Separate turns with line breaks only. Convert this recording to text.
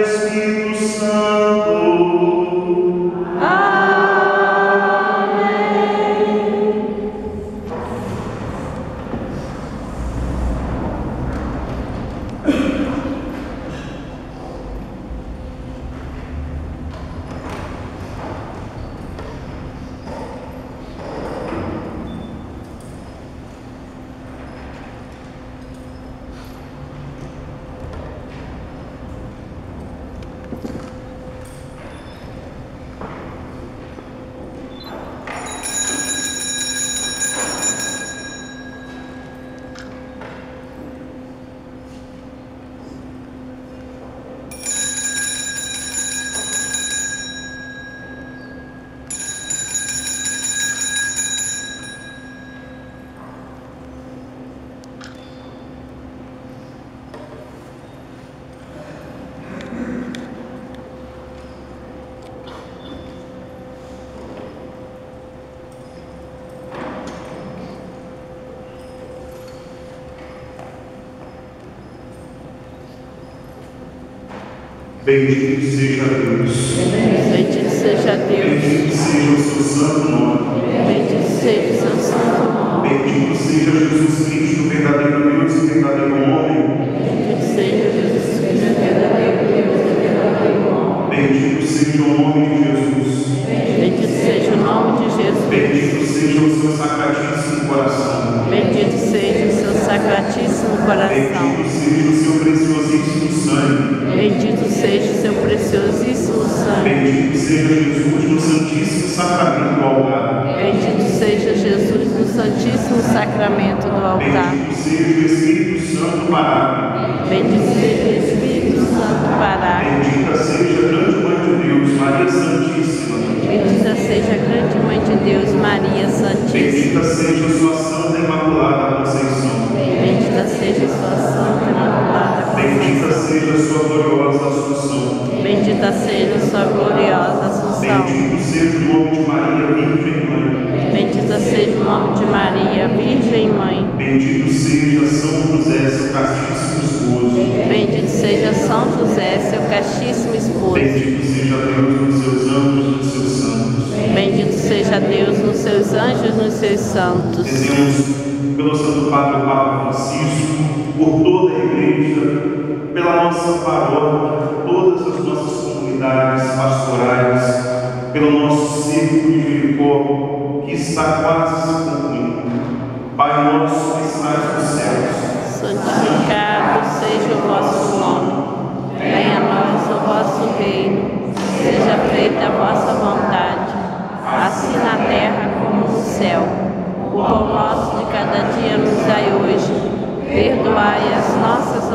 Espírito Santo. Bendito seja Deus.
Bendito seja Deus.
Bendito seja o seu santo nome.
Bendito seja o seu santo nome.
Bendito seja Jesus Cristo, verdadeiro Deus e verdadeiro homem.
Bendito seja Jesus Cristo, verdadeiro Deus e verdadeiro homem.
Bendito seja o nome de Jesus.
Bendito seja o nome de Jesus.
Bendito seja o seu sacratíssimo coração.
Bendito seja o seu sacratíssimo coração.
Bendito seja o seu.
Bendito seja o seu preciosíssimo sangue.
Bendito seja Jesus no santíssimo sacramento do altar.
Bendito seja Jesus no Santíssimo Sacramento do altar.
Bendito seja o Espírito Santo parável.
Bendito seja o Espírito Santo parável.
Bendita seja a grande mãe de Deus, Maria Santíssima.
Bendita seja a grande mãe de Deus, Maria Santíssima.
Bendita seja a sua Santa Maria, Virgem Mãe. Bendito seja São José, seu castíssimo esposo.
Bendito seja São José, seu castíssimo esposo.
Bendito seja Deus nos seus anjos e nos seus santos.
Bendito seja Deus nos seus anjos, nos seus santos.
Rezemos pelo Santo Padre Papa Francisco, por toda a Igreja, pela nossa paróquia, por todas as nossas comunidades pastorais, pelo nosso círculo está quase se concluindo. Pai nosso que estás nos céus,
Santificado seja o vosso nome. Venha a nós o vosso reino. Seja feita a vossa vontade, assim na terra como no céu. O pão nosso de cada dia nos dai hoje. Perdoai as nossas